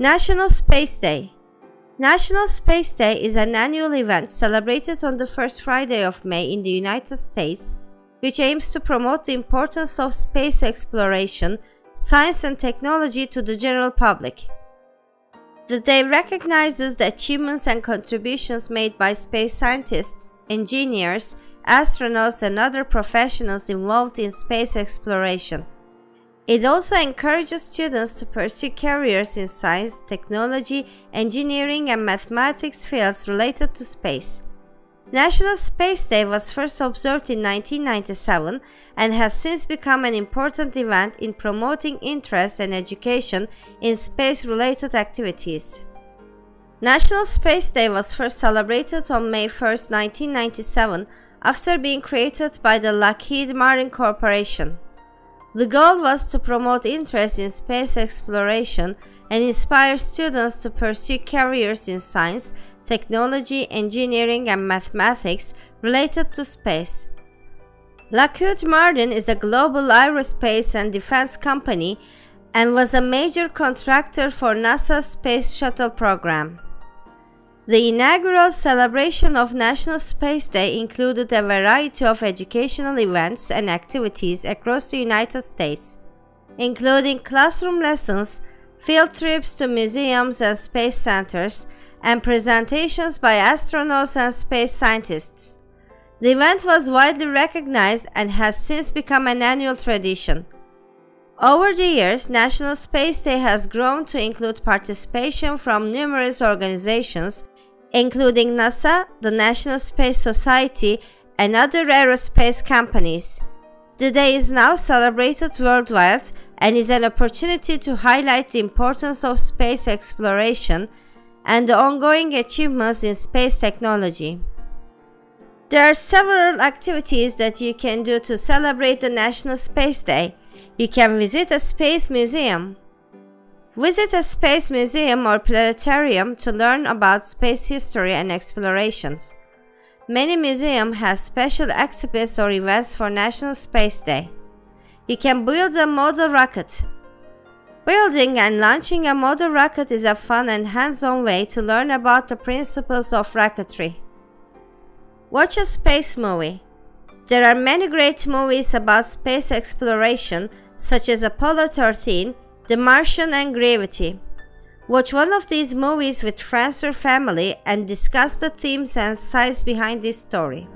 National Space Day National Space Day is an annual event celebrated on the first Friday of May in the United States, which aims to promote the importance of space exploration, science and technology to the general public. The day recognizes the achievements and contributions made by space scientists, engineers, astronauts and other professionals involved in space exploration. It also encourages students to pursue careers in science, technology, engineering, and mathematics fields related to space. National Space Day was first observed in 1997 and has since become an important event in promoting interest and education in space related activities. National Space Day was first celebrated on May 1, 1997, after being created by the Lockheed Martin Corporation. The goal was to promote interest in space exploration and inspire students to pursue careers in science, technology, engineering, and mathematics related to space. Lockheed Martin is a global aerospace and defense company and was a major contractor for NASA's Space Shuttle program. The inaugural celebration of National Space Day included a variety of educational events and activities across the United States, including classroom lessons, field trips to museums and space centers, and presentations by astronauts and space scientists. The event was widely recognized and has since become an annual tradition. Over the years, National Space Day has grown to include participation from numerous organizations including NASA, the National Space Society, and other aerospace companies. The day is now celebrated worldwide and is an opportunity to highlight the importance of space exploration and the ongoing achievements in space technology. There are several activities that you can do to celebrate the National Space Day. You can visit a space museum, Visit a space museum or planetarium to learn about space history and explorations. Many museums have special exhibits or events for National Space Day. You can build a model rocket. Building and launching a model rocket is a fun and hands-on way to learn about the principles of rocketry. Watch a space movie. There are many great movies about space exploration such as Apollo 13, the Martian and Gravity. Watch one of these movies with friends or family and discuss the themes and science behind this story.